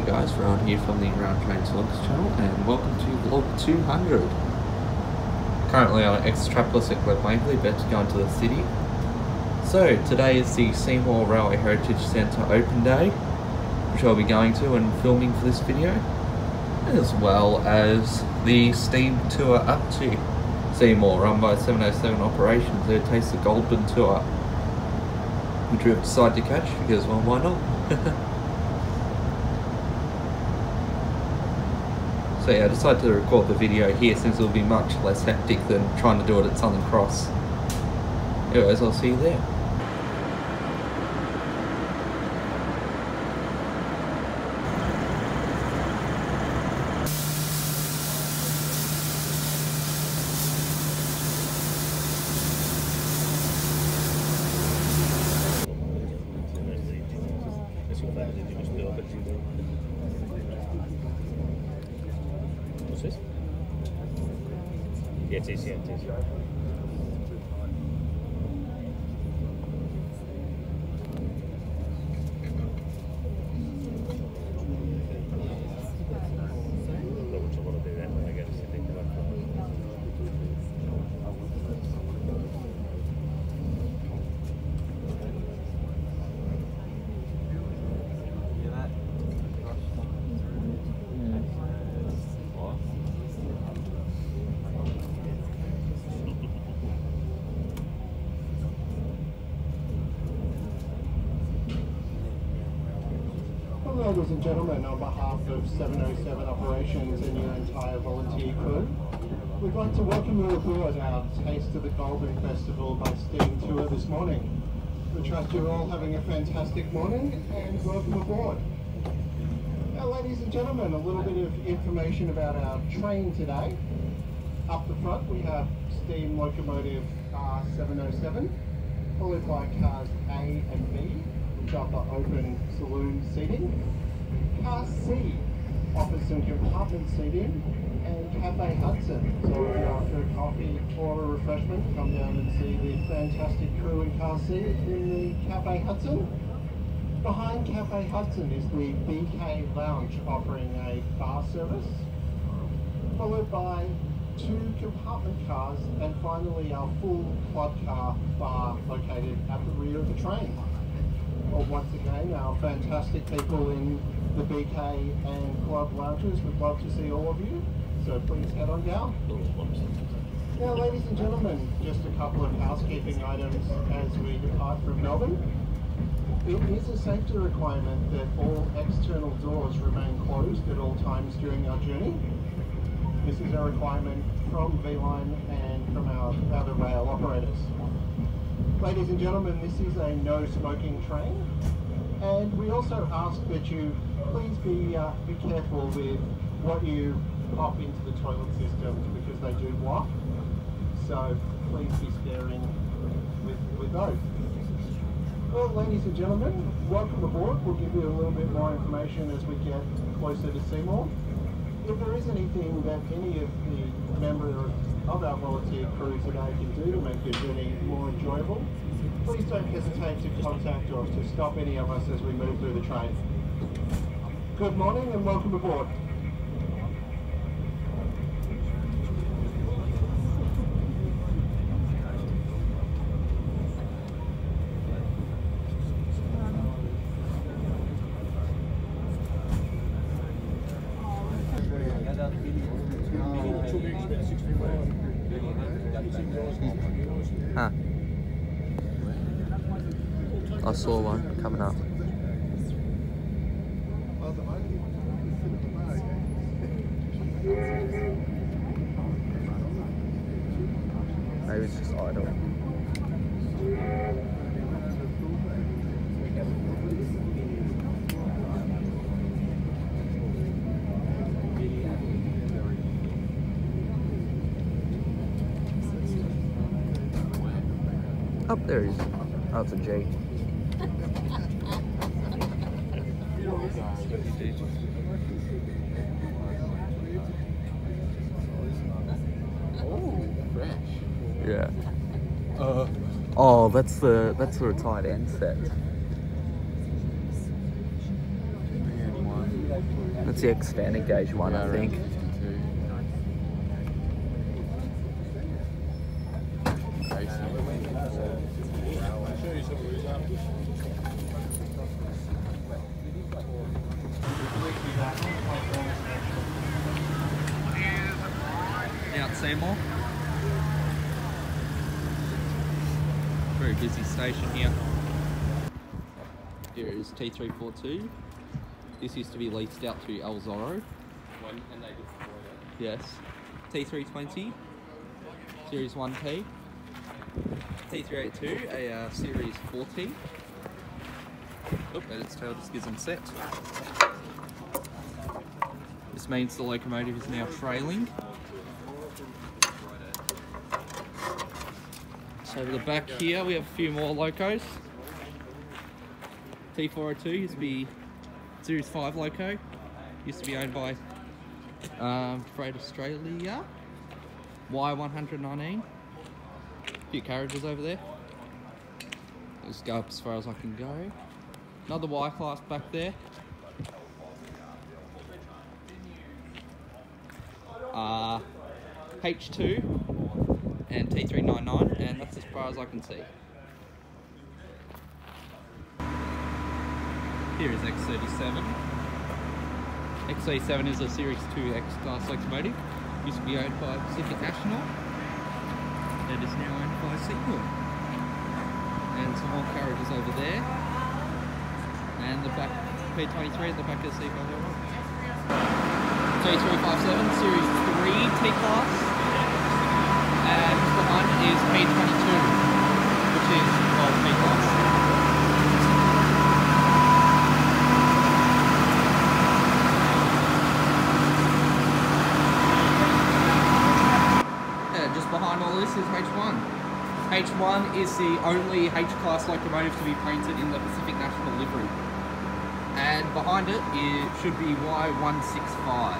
G'day guys, Rohan here from the Rohan Trains Vlogs channel and welcome to vlog 200. Currently on X'Trapolis at Webb Waverley, about to go into the city. So today is the Seymour Railway Heritage Centre Open Day, which I'll be going to and filming for this video, as well as the steam tour up to Seymour run by 707 Operations, their Taste the Goulburn tour, which we've decided to catch because, well, why not? I decided to record the video here since it'll be much less hectic than trying to do it at Southern Cross. Anyways, I'll see you there. Yeah, it is, yeah, it is. Not much I want to do then when I get to Sydney. do I? Hello, ladies and gentlemen, on behalf of 707 Operations and your entire volunteer crew, we'd like to welcome you aboard our Taste of the Goulburn Festival by Steam tour this morning. We trust you're all having a fantastic morning and welcome aboard. Now, ladies and gentlemen, a little bit of information about our train today. Up the front, we have steam locomotive R707, followed by cars A and B, which offer open saloon seating. Car C offers some compartment seating and Cafe Hudson. So if you're after a coffee or a refreshment, come down and see the fantastic crew in Car C in the Cafe Hudson. Behind Cafe Hudson is the BK Lounge offering a bar service, followed by two compartment cars and finally our full club car bar located at the rear of the train. Well, once again, our fantastic people in the BK and club lounges would love to see all of you, so please head on down. Now, ladies and gentlemen, just a couple of housekeeping items as we depart from Melbourne. It is a safety requirement that all external doors remain closed at all times during our journey. This is a requirement from V/Line and from our other rail operators. Ladies and gentlemen, this is a no smoking train, and we also ask that you please be uh, be careful with what you pop into the toilet systems because they do block. So please be sparing with with those. Well, ladies and gentlemen, welcome aboard. We'll give you a little bit more information as we get closer to Seymour. If there is anything that any of the members of our volunteer crew today can do to make your journey more enjoyable, please don't hesitate to contact or to stop any of us as we move through the train. Good morning and welcome aboard. Huh. I saw one coming up. Maybe it's just idle. Up there is. Oh, it's a J. Yeah. Uh, Oh, that's the that's the retired end set. That's the extended gauge one, I think. Out Seymour. Very busy station here. Here is T342. This used to be leased out to El Zorro. Yes. T320, Series 1P. T382, a uh, Series 14. Oop, and its tail disc isn't set. This means the locomotive is now trailing. So over the back here we have a few more locos. T402 used to be Series 5 loco. Used to be owned by um, Freight Australia. Y119. A few carriages over there. Just go up as far as I can go. Another Y class back there. Uh, H2 and T399, and that's as far as I can see. Here is X37. X37 is a Series 2 X-Class locomotive. Used to be owned by Pacific National. It is now owned by Sequel. And some more carriages over there. And the back P23 at the back of Sequel. T357 Series 3 T-Class. And behind it is P22, which is well P-Class. Yeah, just behind all this is H1. H1 is the only H-Class locomotive to be painted in the Pacific National livery. And behind it, it should be Y165.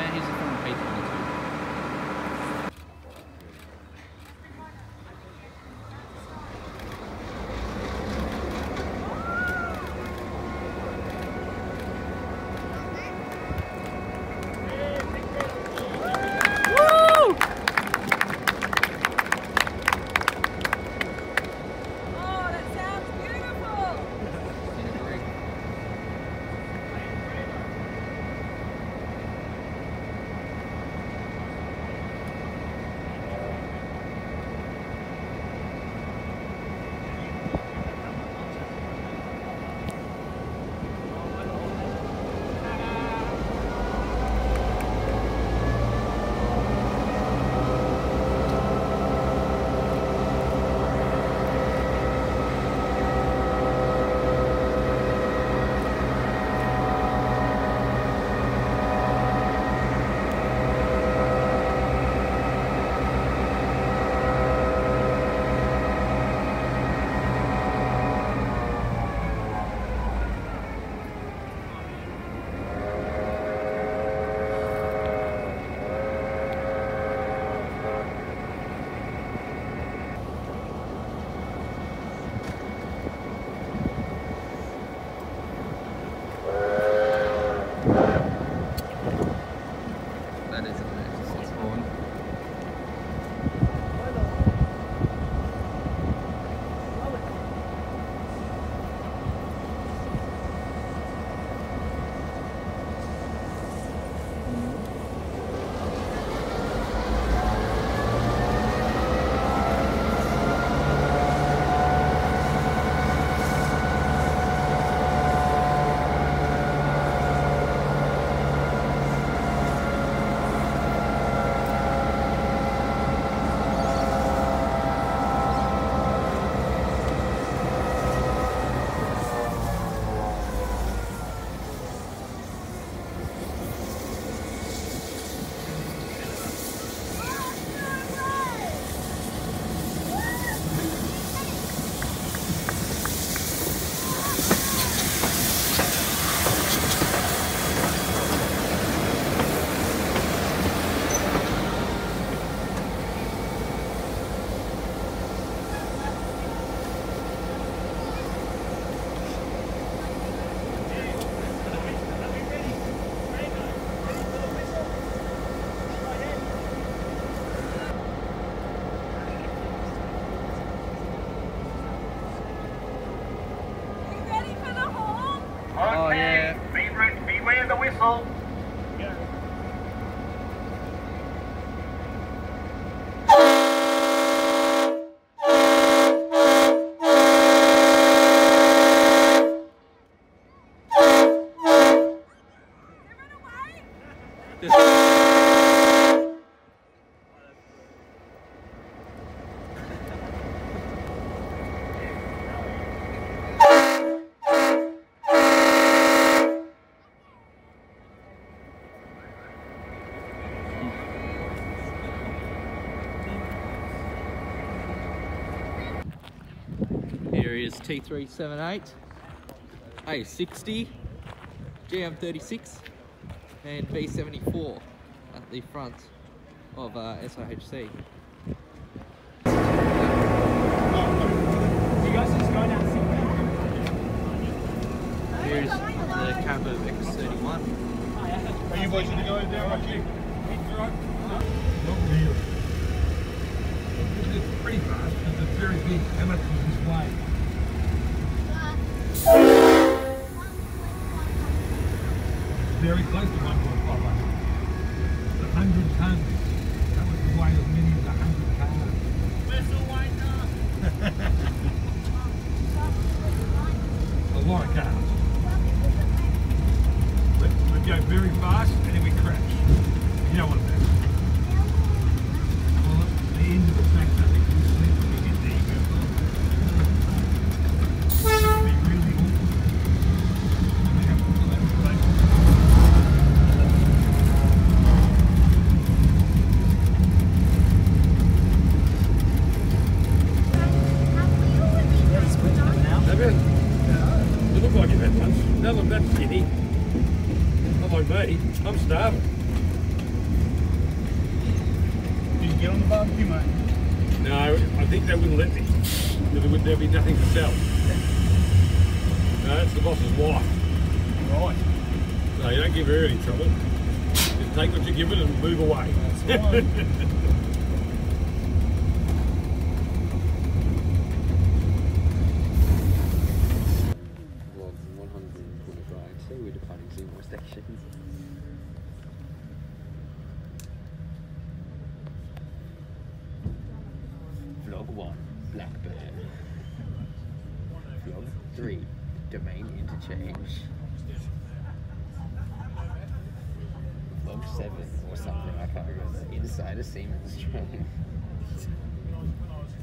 And here's the front P22. Oh, T378, A60, GM36, and B74 at the front of uh, SRHC. Here's the cab of X31. Are you watching the guy down right here? Not really. It's pretty fast because it's very big. How much is this weigh? Very close to 1.5 But 100 tons. That was the weight of many of the 100 cars. Of cars. But very fast and then we crash. You don't want that. Well, at the end of the track, I think we slip when we get there. You go, "Oh." It'll be really awkward. We have to pull out the brake. Have you? You look like you've had lunch. Don't look that skinny. Not like me. I'm starving. Did you get on the barbecue, mate? No, I think they wouldn't let me. There would there'd be nothing to sell. No, that's the boss's wife. Right. No, you don't give her any trouble. Just take what you give it and move away. That's fine. Vlog 125, so we're departing Seymour Station. Vlog 1, Blackburn. Vlog 3, Domain Interchange. Vlog 7, or something, I can't remember. Inside a Siemens train.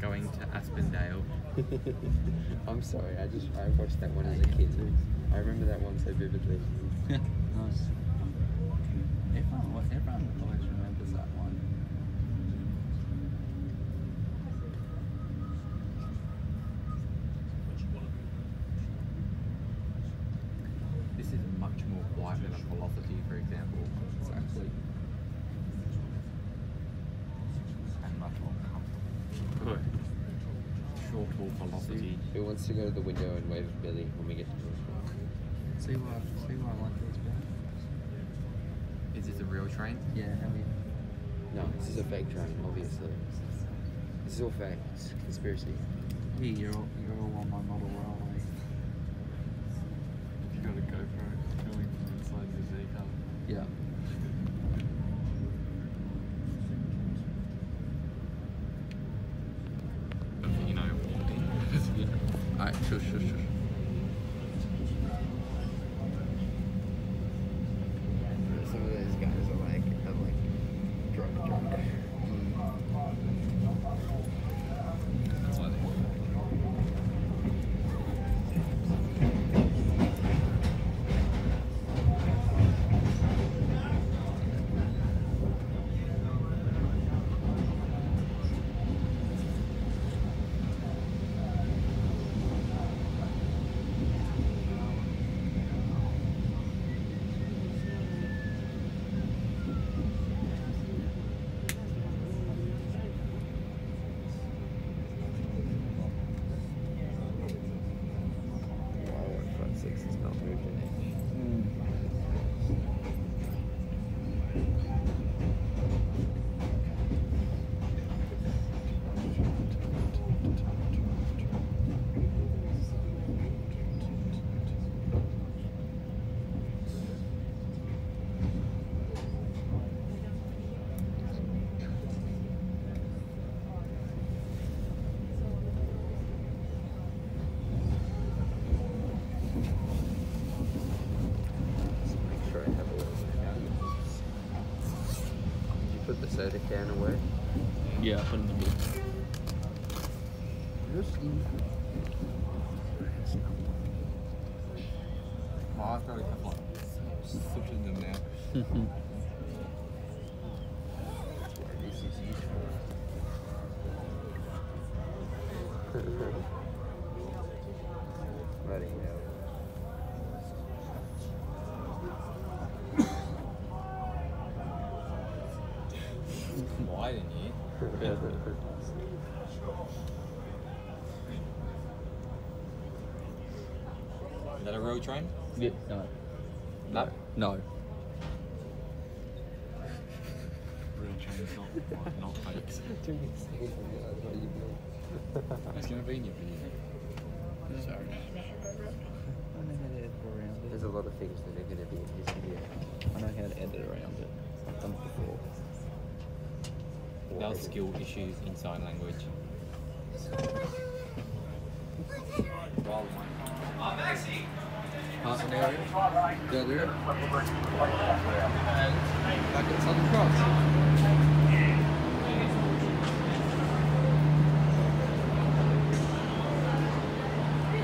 Going to Aspendale. I'm sorry, I just I watched that one as a kid. I remember that one so vividly. nice. Everyone, everyone always remembers that one. This is much more quiet than a VLocity, for example. Exactly. And much more comfortable. Short haul VLocity. Who wants to go to the window and wave at Billy when we get to Northport? See why, see why I like these better? Is this a real train? Yeah, hell yeah. No, this is a fake train, obviously. This is all fake. It's a conspiracy. Yeah, you're all, you're all on my model railway. You got a GoPro going inside the Z car. Yeah. Soda can away. Yeah, put in the bin. Oh, I've got a couple of soot in them now. This is useful. Bloody hell. Why didn't you? Is that a real train? Yeah, no. No. No. Real trains, not, not fakes. That's going to be in your video. Sorry. There's a lot of things that are going to be in this video. I know how to edit around it. I've done it before. They'll skill issues in sign language. Half an area. And back at Southern Cross.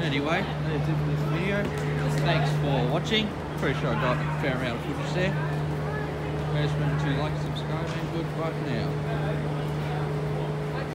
Anyway, that's it for this video. Thanks for watching. Pretty sure I got a fair amount of footage there. Please remember to like, subscribe, and goodbye for now.